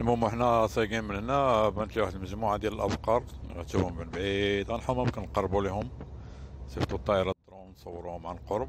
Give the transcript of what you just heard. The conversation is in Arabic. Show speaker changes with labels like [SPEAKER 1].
[SPEAKER 1] المهم إحنا سايقين من هنا بنتلاقي واحد المجموعة ديال الأبقار تشوفهم من بعيد. غنحاول ممكن نقربوا لهم شفتوا الطائرة الدرون نصوروهم عن قرب